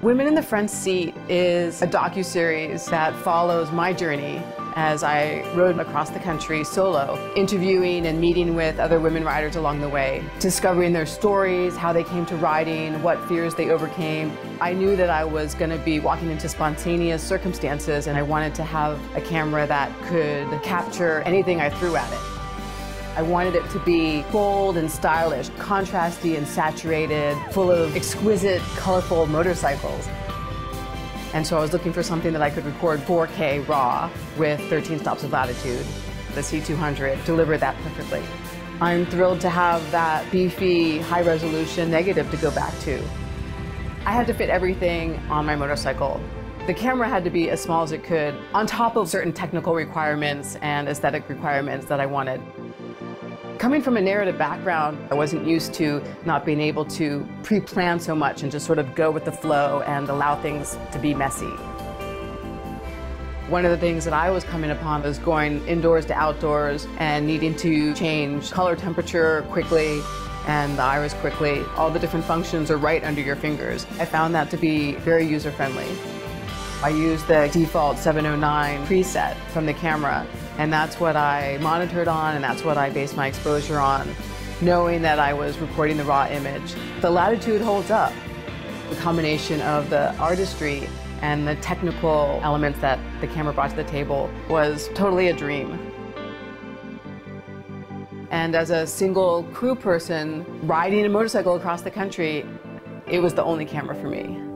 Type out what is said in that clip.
Women in the Front Seat is a docu-series that follows my journey as I rode across the country solo, interviewing and meeting with other women riders along the way, discovering their stories, how they came to riding, what fears they overcame. I knew that I was going to be walking into spontaneous circumstances and I wanted to have a camera that could capture anything I threw at it. I wanted it to be bold and stylish, contrasty and saturated, full of exquisite, colorful motorcycles. And so I was looking for something that I could record 4K raw with 13 stops of latitude. The C200 delivered that perfectly. I'm thrilled to have that beefy, high resolution negative to go back to. I had to fit everything on my motorcycle. The camera had to be as small as it could, on top of certain technical requirements and aesthetic requirements that I wanted. Coming from a narrative background, I wasn't used to not being able to pre-plan so much and just sort of go with the flow and allow things to be messy. One of the things that I was coming upon was going indoors to outdoors and needing to change color temperature quickly and the iris quickly. All the different functions are right under your fingers. I found that to be very user-friendly. I used the default 709 preset from the camera and that's what I monitored on, and that's what I based my exposure on, knowing that I was recording the raw image. The latitude holds up. The combination of the artistry and the technical elements that the camera brought to the table was totally a dream. And as a single crew person riding a motorcycle across the country, it was the only camera for me.